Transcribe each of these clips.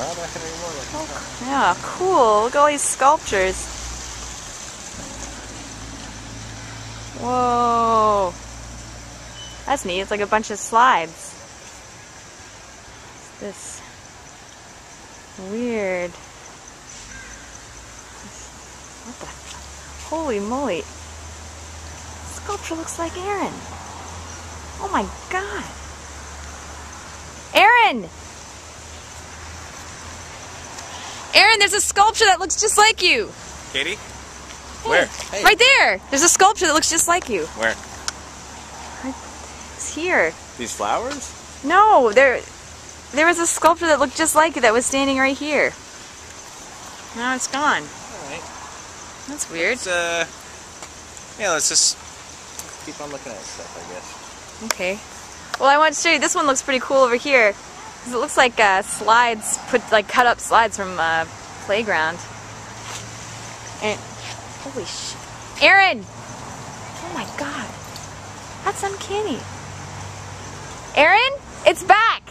anymore. Yeah, cool. Look at all these sculptures. Whoa. That's neat. It's like a bunch of slides. This? Weird. What the? Holy moly. Sculpture looks like Aaron. Oh my god. Aaron! Aaron, there's a sculpture that looks just like you. Katie? Hey, Where? Hey. Right there. There's a sculpture that looks just like you. Where? It's here. These flowers? No, there there was a sculpture that looked just like you that was standing right here. Now it's gone. Alright. That's weird. Let's, uh, yeah, let's just keep on looking at stuff, I guess. Okay. Well, I want to show you. This one looks pretty cool over here. 'Cause it looks like uh, slides, put like cut up slides from uh, playground. And holy sh! Aaron! Oh my god, that's uncanny. Aaron, it's back.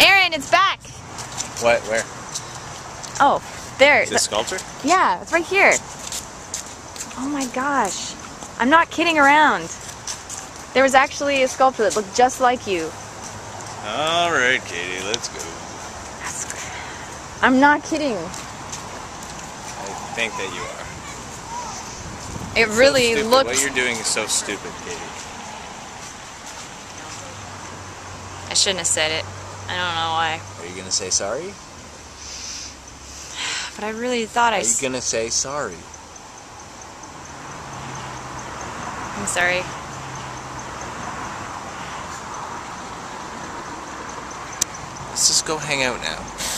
Aaron, it's back. What? Where? Oh, there. This sculpture? Yeah, it's right here. Oh my gosh. I'm not kidding around. There was actually a sculpture that looked just like you. Alright, Katie, let's go. I'm not kidding. I think that you are. It really looked. What you're doing is so stupid, Katie. I shouldn't have said it. I don't know why. Are you gonna say sorry? But I really thought I. Are you gonna say sorry? I'm sorry. Let's just go hang out now.